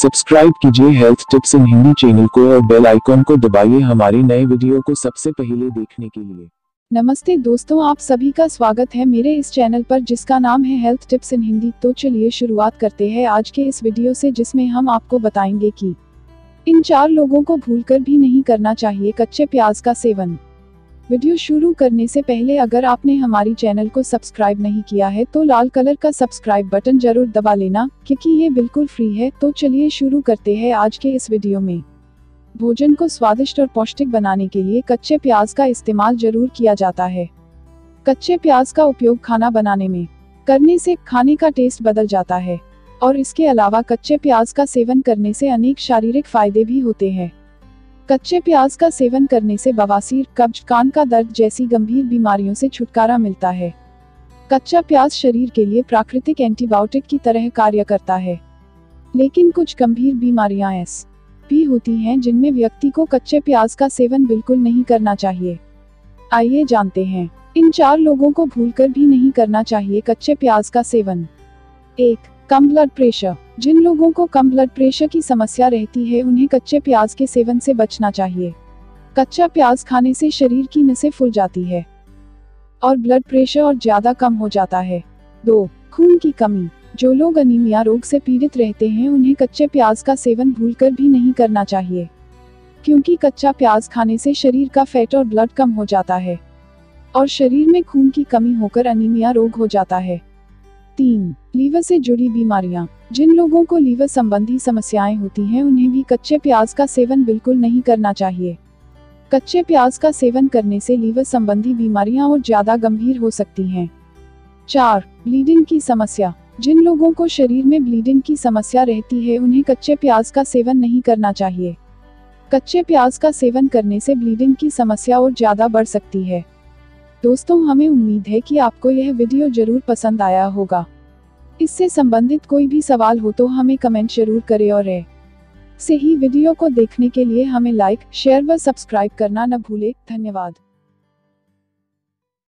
Subscribe कीजिए health tips in Hindi channel को और बेल आइकॉन को दबाइए हमारे नए वीडियो को सबसे पहले देखने के लिए। नमस्ते दोस्तों, आप सभी का स्वागत है मेरे इस चैनल पर जिसका नाम है हेल्थ टिप्स इन हिंदी तो चलिए शुरुआत करते हैं आज के इस वीडियो से जिसमें हम आपको बताएँगे कि इन चार लोगों को भूलकर भी नहीं करना चाहिए कच्चे प्याज का सेवन। वीडियो शुरू करने से पहले अगर आपने हमारी चैनल को सब्सक्राइब नहीं किया है तो लाल कलर का सब्सक्राइब बटन ज़रूर दबा लेना, क्योंकि ये बिल्कुल फ्री है। तो चलिए शुरू करते हैं आज के इस वीडियो में। भोजन को स्वादिष्ट और पौष्टिक बनाने के लिए कच्चे प्याज का इस्तेमाल ज़रूर किया जाता है। कच्चे प्याज का उपयोग खाना बनाने में। करने से खाने का टेस्ट बदल जाता है। और इसके अलावा कच्चे प्याज का सेवन करने से अनेक शारीरिक फ़ायदे भी होते हैं। कच्चे प्याज का सेवन करने से बवासीर, कब्ज, कान का दर्द जैसी गंभीर बीमारियों से छुटकारा मिलता है। कच्चा प्याज शरीर के लिए प्राकृतिक एंटीबायोटिक की तरह कार्य करता है। लेकिन कुछ गंभीर बीमारियाँ ऐस भी होती हैं जिनमें व्यक्ति को कच्चे प्याज का सेवन बिल्कुल नहीं करना चाहिए। आइए जानते हैं। इन चार लोगों को भूलकर भी नहीं करना चाहिए कच्चे प्याज का सेवन। एक कम ब्लड प्रेशर जिन लोगों को कम ब्लड प्रेशर की समस्या रहती है, उन्हें कच्चे प्याज के सेवन से बचना चाहिए। कच्चा प्याज खाने से शरीर की नसें फूल जाती है और ब्लड प्रेशर और ज़्यादा कम हो जाता है। दो, खून की कमी. जो लोग अनीमिया रोग से पीड़ित रहते हैं, उन्हें कच्चे प्याज का सेवन भूलकर भी नहीं करना चाहिए। क्योंकि कच्चा प्याज खाने से शरीर का फैट और ब्लड कम हो जाता है और शरीर में खून की कमी होकर अनीमिया रोग हो जाता है। तीन, लीवर से जुड़ी बीमारियाँ। जिन लोगों को लीवर संबंधी समस्याएँ होती हैं, उन्हें भी कच्चे प्याज का सेवन बिल्कुल नहीं करना चाहिए। कच्चे प्याज का सेवन करने से लीवर संबंधी बीमारियाँ और ज़्यादा गंभीर हो सकती हैं। चार, ब्लीडिंग की समस्या। जिन लोगों को शरीर में ब्लीडिंग की समस्या रहती है, उन्हें कच्चे प्याज का सेवन नहीं करना चाहिए। कच्चे प्याज का सेवन करने से ब्लीडिंग की समस्या और ज़्यादा बढ़ सकती है। दोस्तों, हमें उम्मीद है कि आपको यह वीडियो ज़रूर पसंद आया होगा। इससे संबंधित कोई भी सवाल हो तो हमें कमेंट ज़रूर करें और से ही वीडियो को देखने के लिए हमें लाइक शेयर व सब्सक्राइब करना न भूले। धन्यवाद।